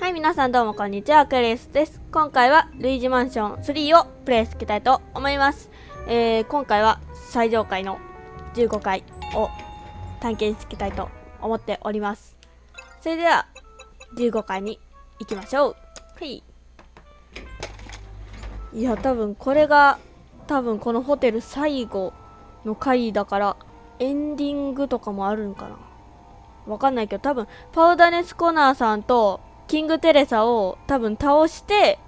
はい、皆さんどうもこんにちは、クレスです。今回は、ルイージマンション3をプレイしていきたいと思います。えー、今回は最上階の15階を探検していきたいと思っております。それでは、15階に行きましょう。はい。いや、多分これが、多分このホテル最後の回だから、エンディングとかもあるんかな。わかんないけど、多分、パウダネスコナーさんと、キングテレサを多分倒して、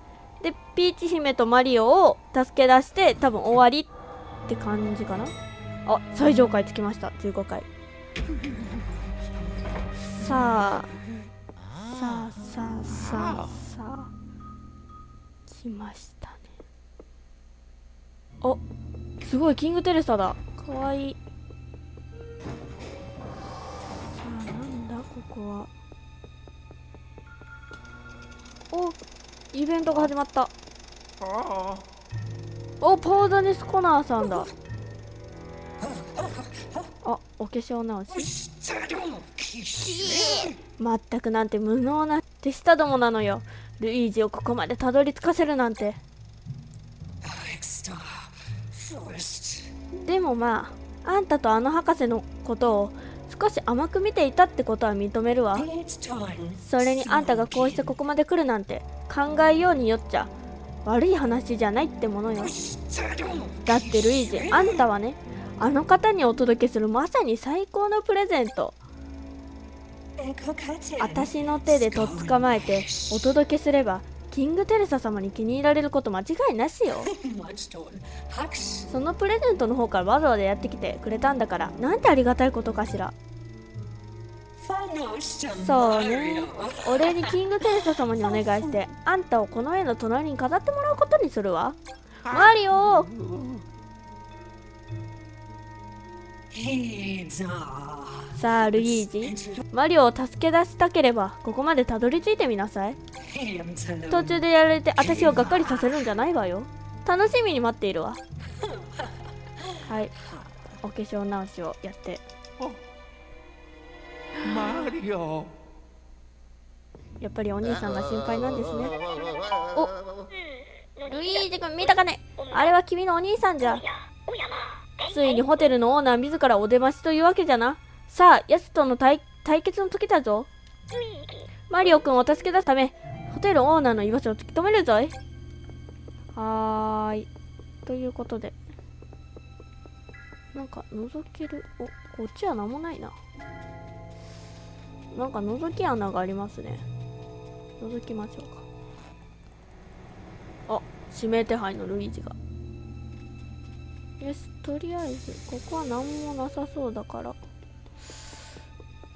で、ピーチ姫とマリオを助け出して、多分終わりって感じかな？あ、最上階着きました。15階。さあ、さあ、さあ、さあ、さあ、来ましたね。お、すごい、キングテレサだ。かわいい。さあ、なんだ、ここは。おイベントが始まった。おパウダネスコナーさんだ。あお化粧直し？まったくなんて無能な手下どもなのよ。ルイージをここまでたどり着かせるなんて。でもまああんたとあの博士のことを少し甘く見ていたってことは認めるわ。それにあんたがこうしてここまで来るなんて考えようによっちゃ。悪い話じゃないってものよ。だってルイージあんたはねあの方にお届けするまさに最高のプレゼント。私の手でとっ捕まえてお届けすればキングテレサ様に気に入られること間違いなしよ。そのプレゼントの方からわざわざやってきてくれたんだからなんてありがたいことかしらそうね。お礼にキングテレサ様にお願いしてあんたをこの絵の隣に飾ってもらうことにするわ。マリオ。さあルイージ。マリオを助け出したければここまでたどり着いてみなさい。途中でやられて私をがっかりさせるんじゃないわよ。楽しみに待っているわ。はい。お化粧直しをやって。マリオやっぱりお兄さんが心配なんですね。おルイージ君見たかね？あれは君のお兄さんじゃ。ついにホテルのオーナー自らお出ましというわけじゃな。さあ奴との対対決の時だぞ。マリオ君を助け出すためホテルオーナーの居場所を突き止めるぞい。はーい。ということで。なんか覗ける。おこっちは何もないななんか覗き穴がありますね。覗きましょうか。あ指名手配のルイージが。よしとりあえずここは何もなさそうだから。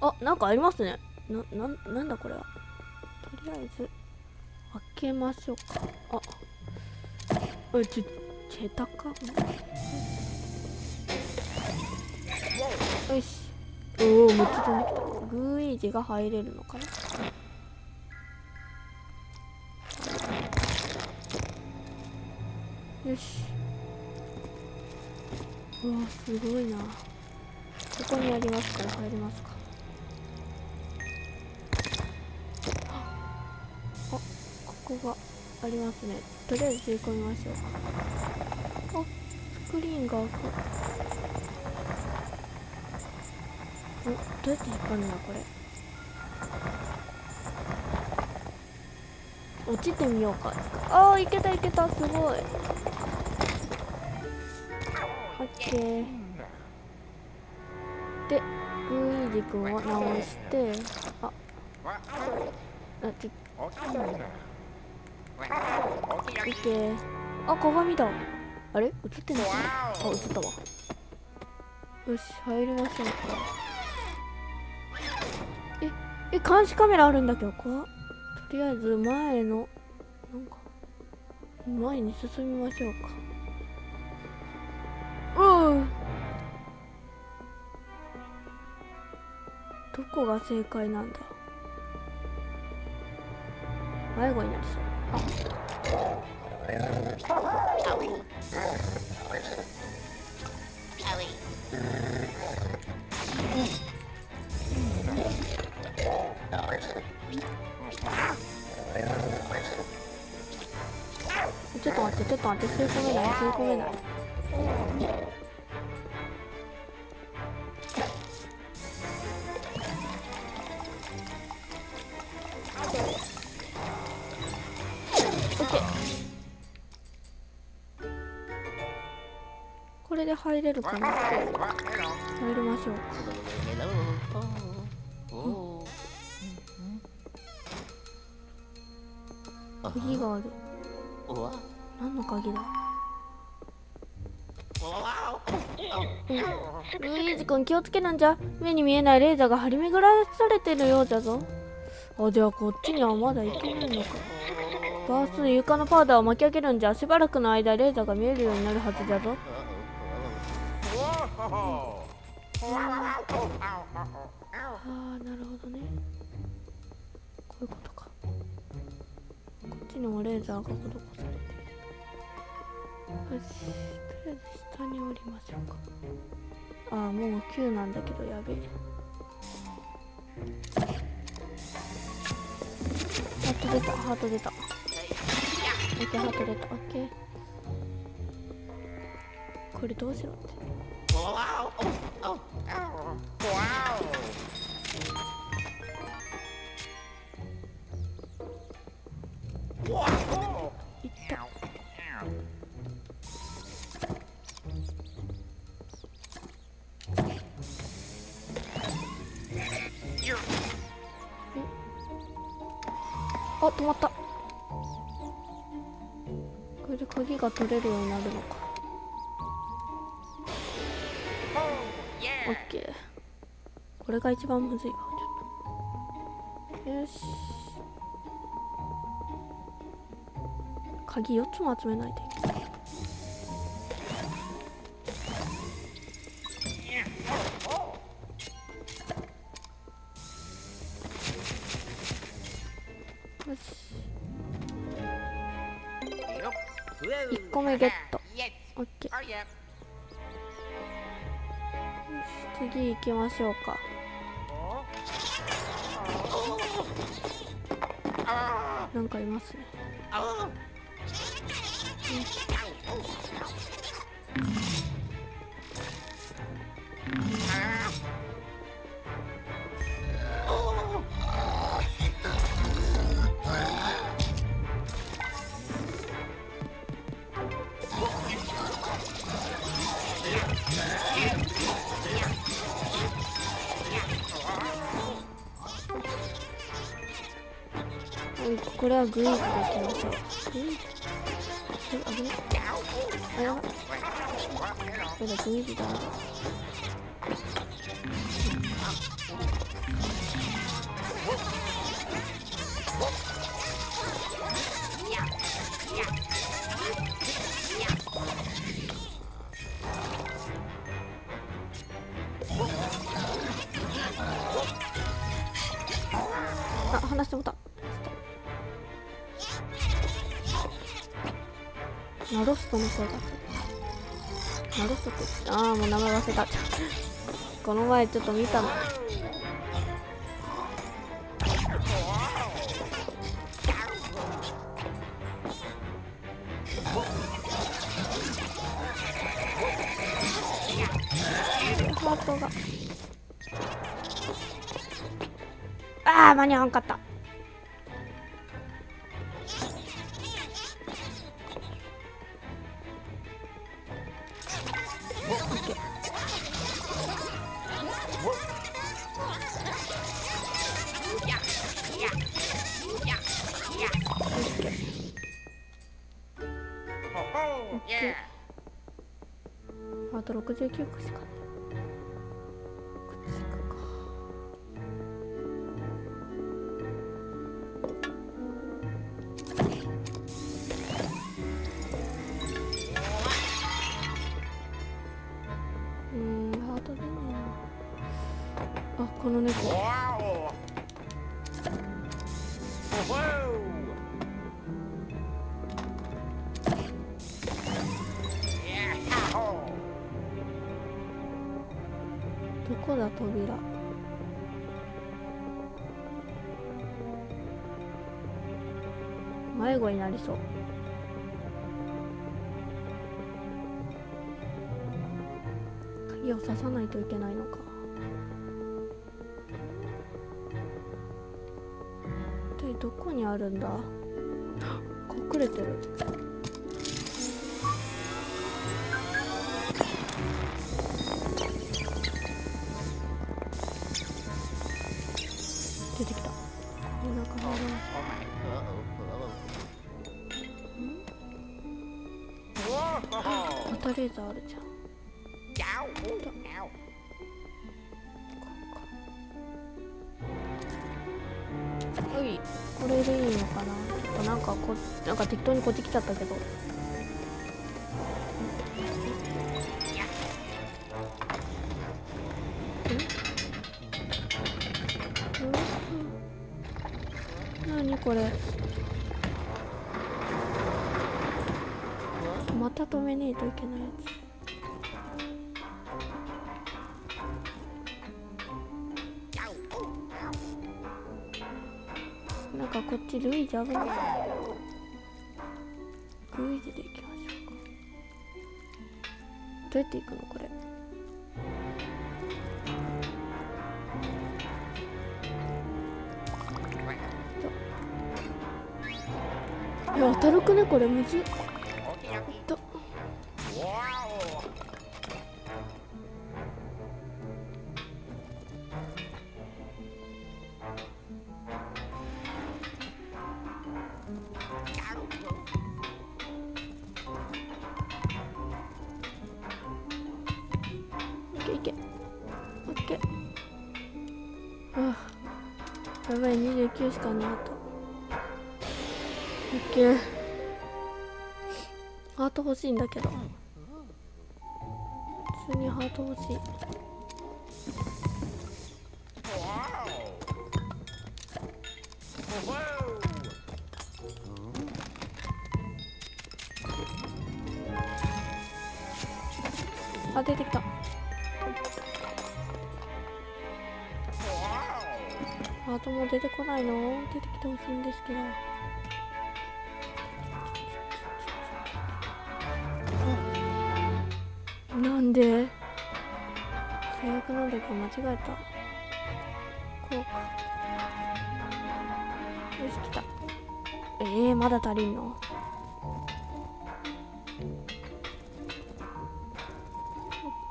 あなんかありますね。なななんだこれは。とりあえず開けましょうか。あえちょ下手かよし。おおめっちゃ飛んできたグーイージが入れるのかな。よし。うわすごいな。ここにありますから入りますか。あここがありますね。とりあえず吸い込みましょう。あスクリーンが開くおどうやって引っ張るんだこれ。落ちてみようか。ああいけたいけた。すごい。オッケー。でグイージ君を直して。あ。あちょオッケー。あ鏡だ。あれ？映ってない？あ映ったわ。よし入りましょうか。え監視カメラあるんだけど怖っ。とりあえず前のなんか前に進みましょうか。うんどこが正解なんだ？迷子になりそう。あ。と待って吸い込めない吸い込めないこれで入れるかな？入りましょう。鍵がある鍵だルイージ君気をつけなん。じゃ目に見えないレーザーが張り巡らされてるようじゃぞあじゃあこっちにはまだ行けないのかバース床のパウダーを巻き上げるん。じゃしばらくの間レーザーが見えるようになるはずじゃぞああなるほどねこういうことかこっちにもレーザーが施されてるよしとりあえず下に降りましょうかああもう9なんだけどやべえハート出たハート出たオッケーハート出たオッケーこれどうしろってあ止まった。これで鍵が取れるようになるのか。オッケーこれが一番むずいわ。ちょっと。よし。鍵4つも集めないといけないきましょうか。なんかいますね。うんこれはグイーズでいきナロストの声がするナロストってああもう名前忘れたこの前ちょっと見たのハートがああ間に合わんかった。あと69個しかないを刺さないといけないのか。一体どこにあるんだ？隠れてる。出てきた。お腹入りままたレーザーあるじゃんはい。これでいいのかな。ちょっとなんかこなんか適当にこっち来ちゃったけど。ん？ん？何これ？また止めねえといけないやつ。イージ危ないクイージでいきましょう。かどうやっていくの？これ。いや当たるくね？これむずっ。29しかねえあとオッケー。ハート欲しいんだけど。普通にハート欲しい。てほしいんですけど。なんで？最悪なんだけど間違えた。こうか。よし来た。えー、まだ足りんの？オ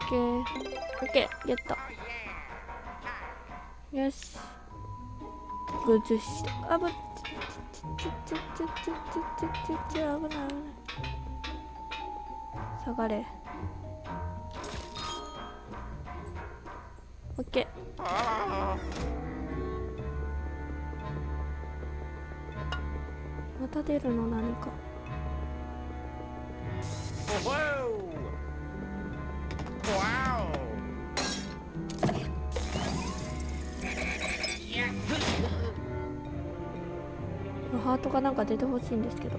ッケー。オッケー。ゲットよし。崩してあぶっちょちょちょちょちょちょちょ危ない危ない下がれオッケーまた出るの何かおおハートがなんか出てほしいんですけど。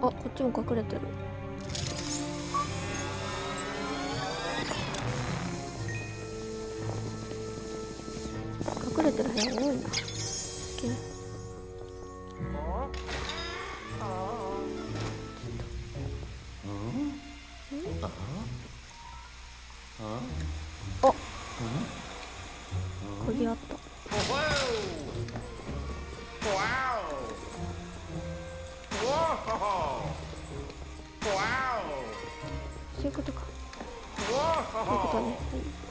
あこっちも隠れてる。隠れてる部屋多いな。OK あ。鍵あった。そういうことか。そういうことね。はい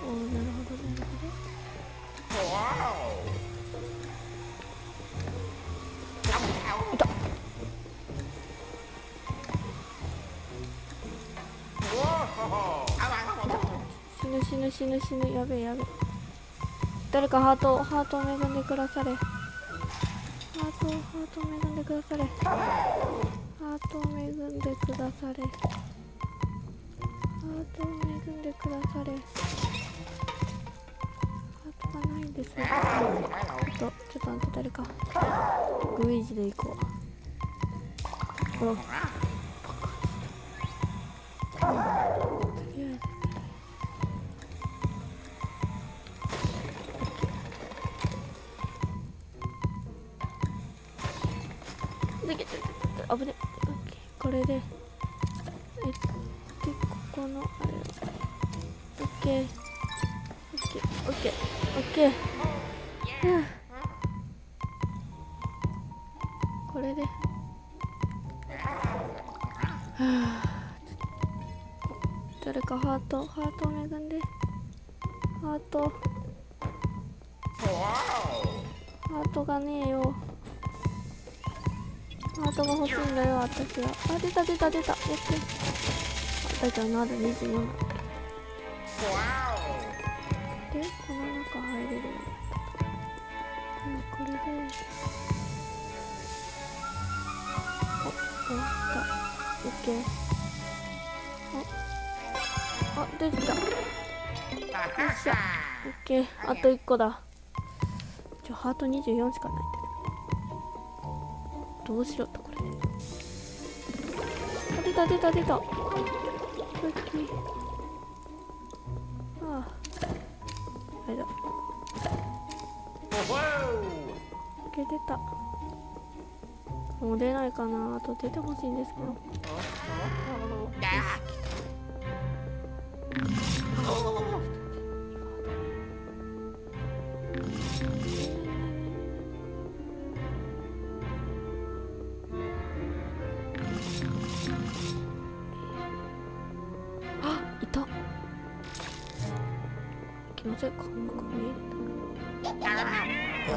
おーなるほどなるほどぬ死ぬ死ぬ死ぬやべえやべえ。誰かハートハートを恵んでくだされ。ハートハートを恵んでくだされ。ハートを恵んでくだされ。ハートを恵んでくだされ。ハートがないんですよ。ちょっとちょっと待って誰か。グイージで行こう。おと危ねえこれでえでここのあれオッケーオッケーオッケーオッケーこれではあ誰かハートハートを恵んでハートハートがねえよハートが欲しいんだよ私はあ出た。出た出たオッケーあだからまだ24だでこの中入れるようになったうんこれでお終わったオッケーああ出てきた。よっしゃ。オッケー。あと1個だ。ちょハート24しかない。んだけどどうしろとこれ。あ出た出た出た。ああ。あれだ。出た。もう出ないかな。あと出てほしいんですけどのせいかうまく見える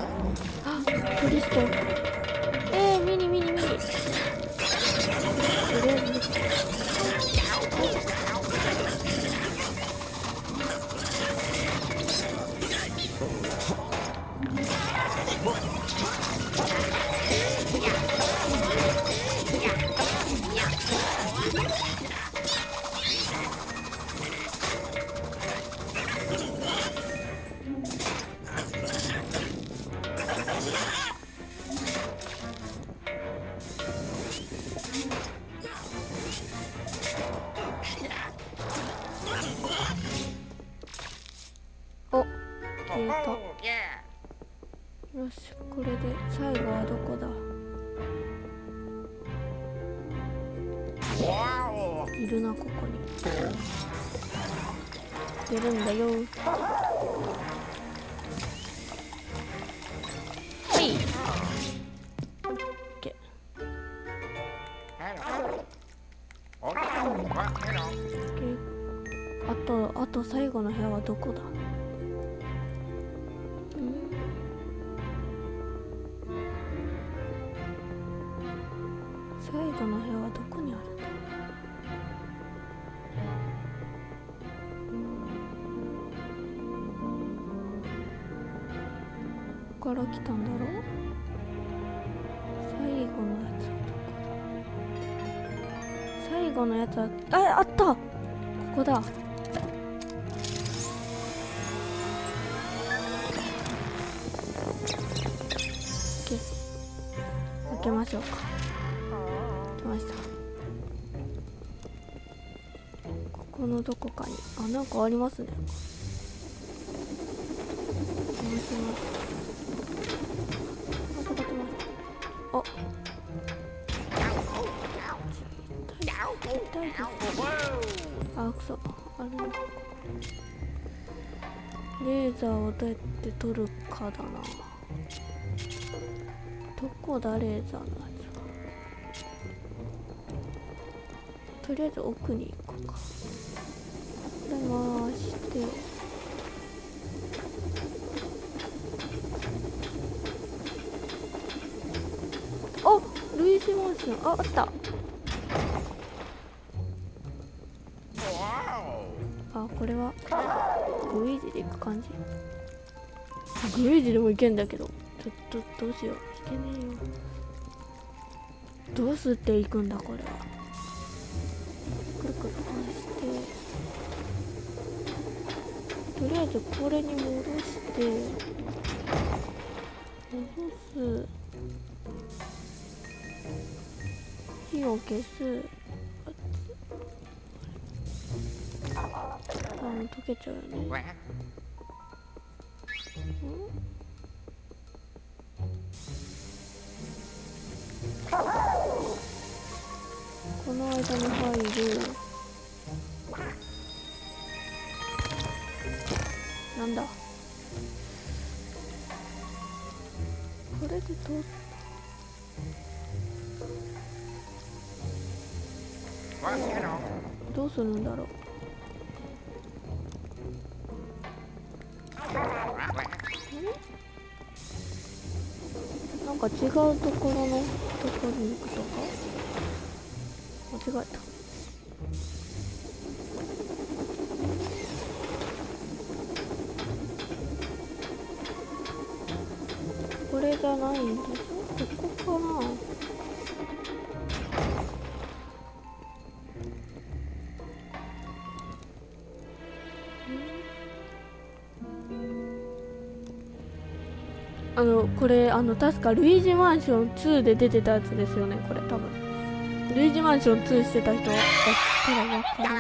あトリストるなここに。出るんだよ。けましょうか。来ました？ここのどこかに。あなんかありますね。あかかってますあくそあれレーザーをどうやって取るかだな。どこだレーザーのやつはとりあえず奥に行こうか。これ回して。あルイージモンションああった。あこれは。グイージで行く感じ？グイージでもいけんだけど。ちょっとどうしよう。けねえよ。どうすっていくんだこれ。はくるくる回して。とりあえずこれに戻して。戻す。火を消す。あもう溶けちゃうよねこの間に入るなんだ？これでどうどうするんだろう？なんか違うところのところに行くとか？間違えた。これじゃないんでしょ？ここかな？あのこれあの確かルイージマンション2で出てたやつですよね？これ多分。ルイージマンション2してた人だったらわかる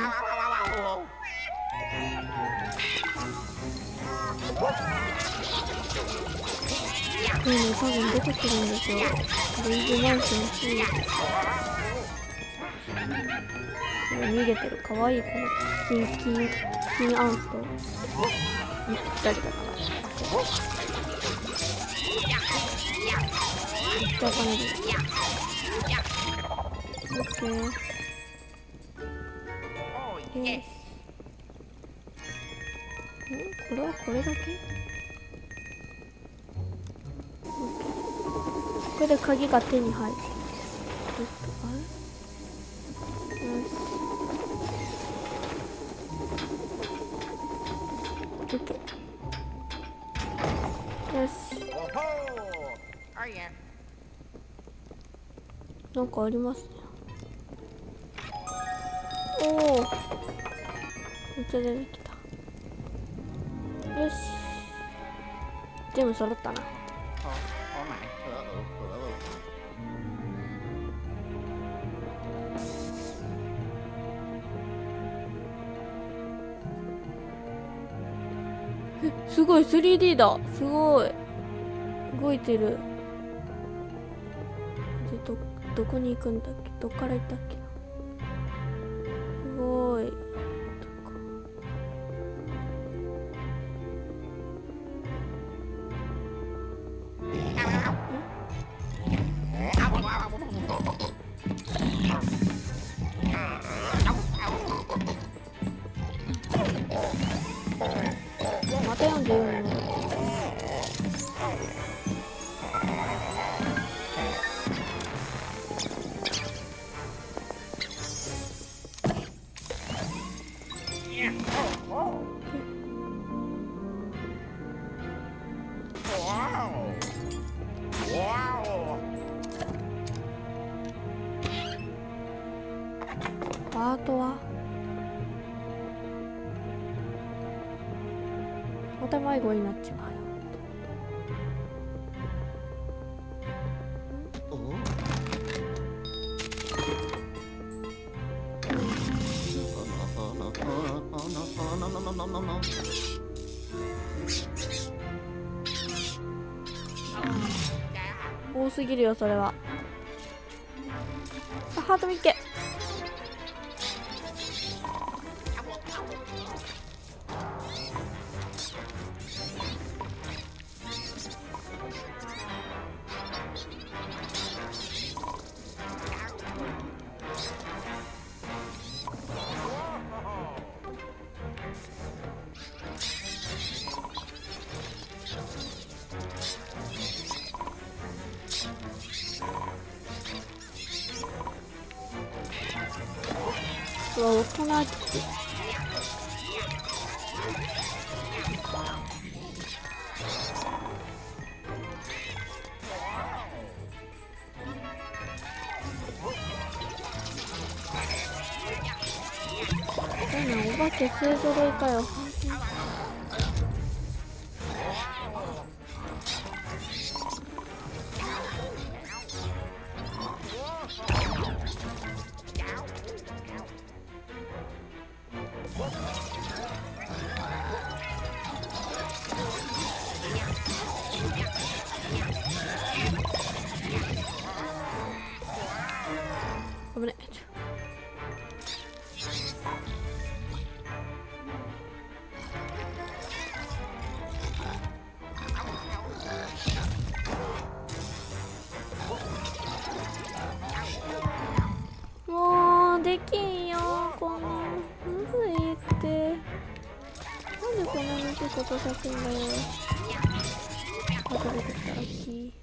これね多分出てくるんですよ。ルイージマンション2これ逃げてるかわいいこのキンキンキンアンスとにぴったりだからめっちゃお金出るオッケー oh, よしんこれはこれだけ？これで鍵が手に入る。えっとあれよし。よし。oh, oh. なんかあります？ねおおめっちゃ出てきた。よし。全部揃ったな。Oh, oh my. Uh-oh. すごい 3D だ。すごい。動いてる。でどどこに行くんだっけ？どっから行ったっけ？パートは。また迷子になっちまう。ぎるよそれは。ハート見っけ。うわ大人っちそうなお化け勢ぞろいかよ隠れ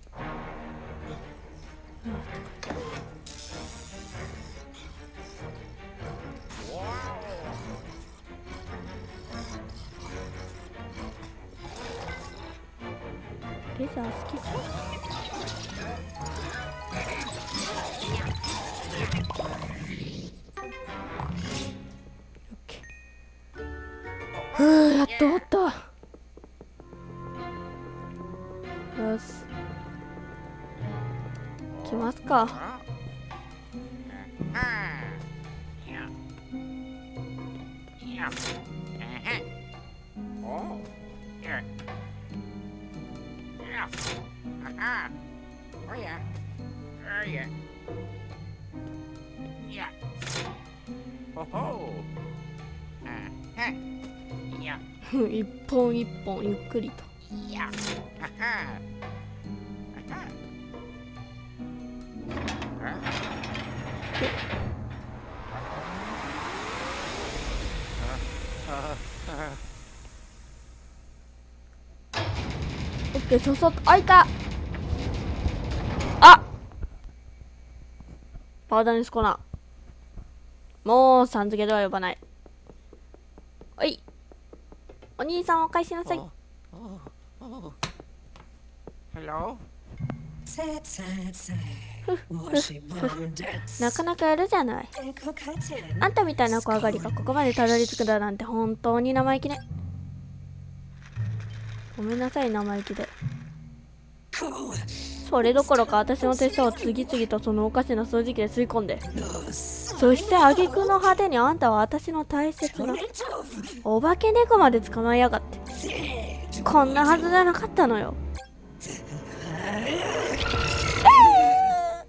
Yeah. 一本一本ゆっくりオッケーそそっと開いた。あ。パウダーにスコナもうさん付けでは呼ばない。おい。お兄さんお返しなさい。Hello? Sad, sad, sad. なかなかやるじゃない.あんたみたいな怖がりがここまでたどり着くだなんて本当に生意気ね。ごめんなさい生意気で.それどころか私の手下を次々とそのおかしな掃除機で吸い込んで。そして挙句の派手にあんたは私の大切な.お化け猫まで捕まえやがって。こんなはずじゃなかったのよ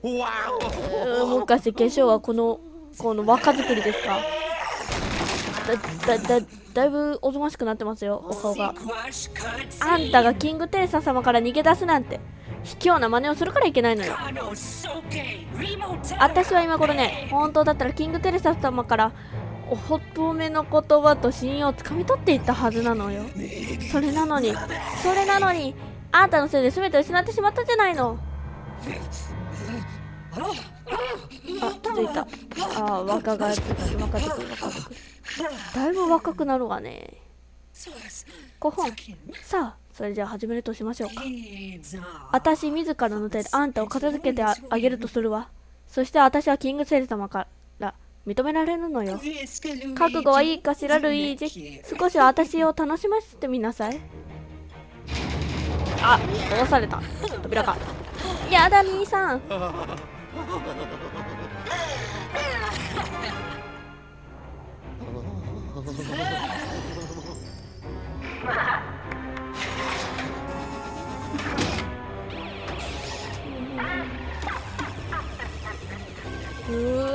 もうー。もして化粧はこのこの若作りですかだだだだいぶおぞましくなってますよお顔があんた。がキングテレサ様から逃げ出すなんて卑怯な真似をするからいけないのよ私は今頃ね本当だった。らキングテレサ様からお乙女の言葉と信用をつかみ取っていった。はずなのよそれなのにそれなのにあんた。のせいで全てを失ってしまった。じゃないのあ気づいたあ若が若作り若作りだいぶ若くなるわね Source. 5本さあそれじゃあ始めるとしましょうか私自らの手であんたを片付けてあげるとするわそして私はキングセール様から認められるのよ覚悟はいいかしらルイージ少しは私を楽しませてみなさいあ通された扉かやだ兄さんう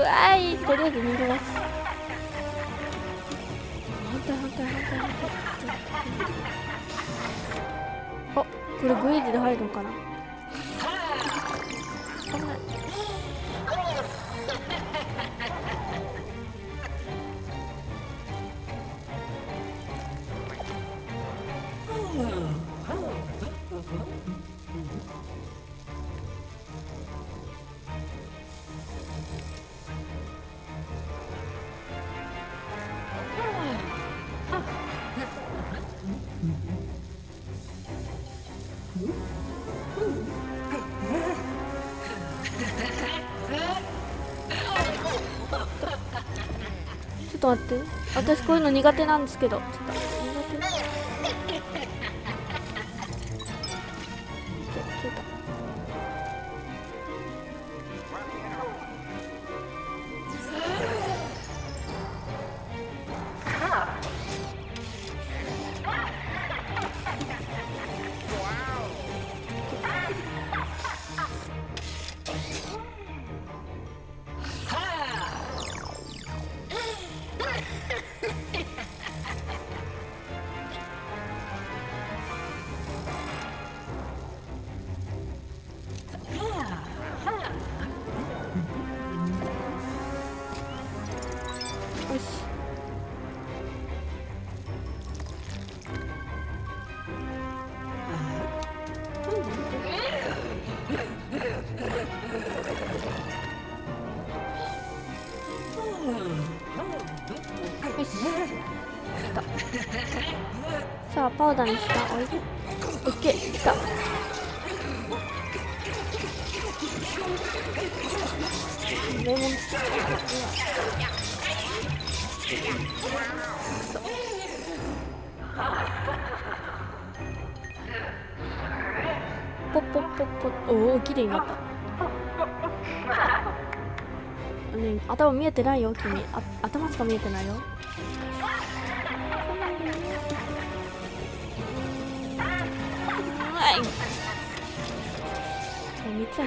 わいとりあえず逃げます反対反対反対反対あこれグイージで入るのかな？危な っと待って。私こういうの苦手なんですけど。さあパウダーにした。おいオッケー来たレモン。ポッポッポッポッ。おお綺麗になった。ね頭見えてないよ君。あ頭しか見えてないよ。はいそう三つ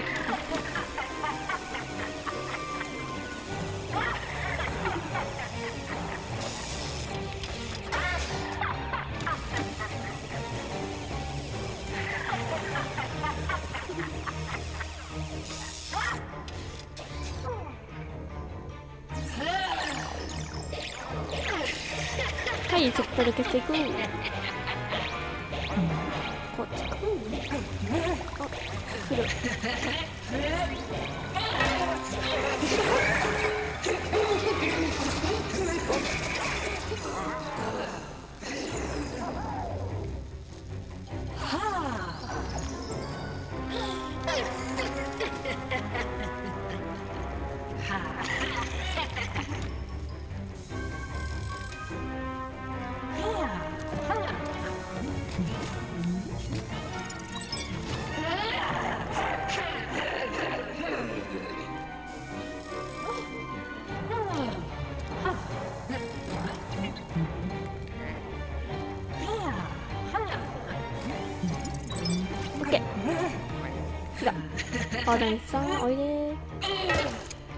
するパウダーにさんおいで。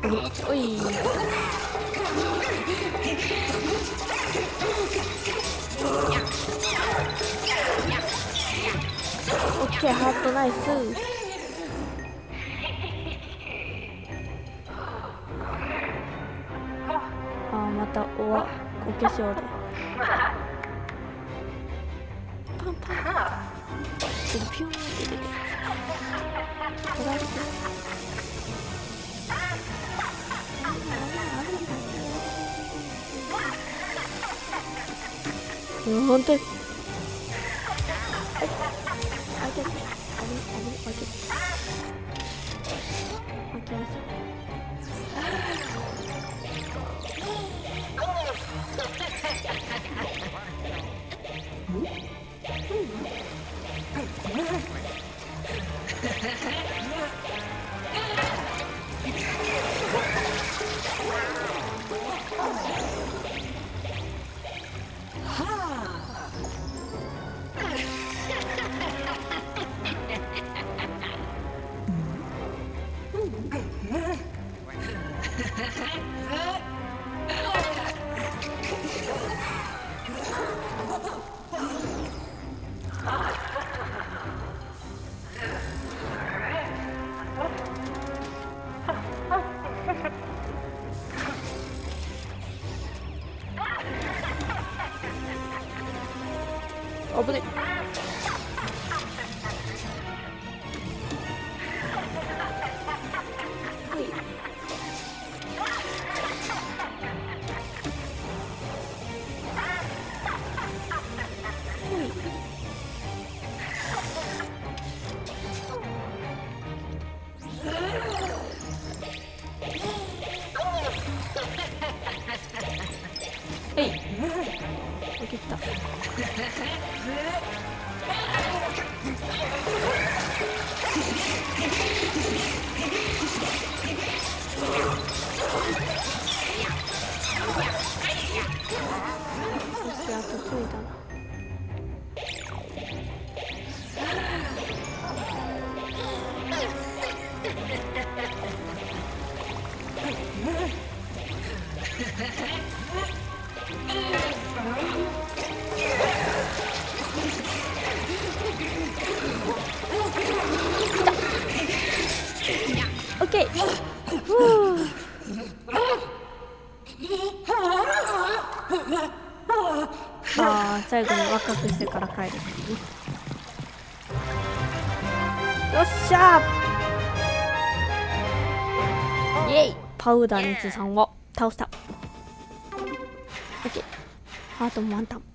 おい。おいオッケーハートナイス。あーまたおわお化粧で本当に。に若くしてから帰る。よっしゃーイェイパウダー熱さんを倒した。オッケー。ハート満タン。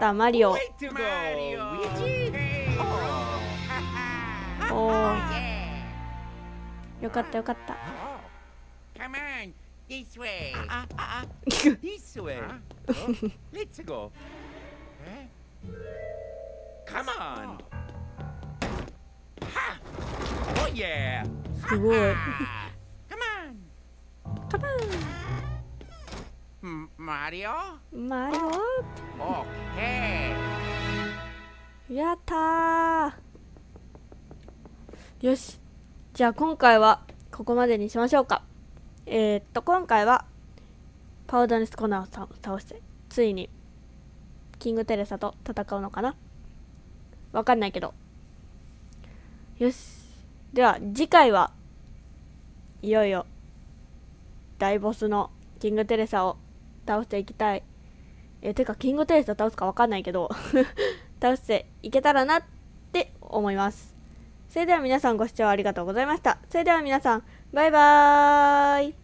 たマリオ. Oh. おー Yeah. よかったよかった Oh. Come on, this way. Ah, ah, ah. this way. Oh, let's go. Eh? Come on. Ha! Oh yeah. すごい Ah. Come on. Mario? ンマリ Okay. オ？やったー。よし。じゃあ今回はここまでにしましょうか。えー、っと今回はパウダーネスコナーをさ倒してついにキングテレサと戦うのかな？わかんないけど。よし。では次回はいよいよ大ボスのキングテレサを倒していきたい。えてかキングテレス倒すかわかんないけど 倒していけたらなって思います。それでは皆さんご視聴ありがとうございました。それでは皆さんバイバーイ。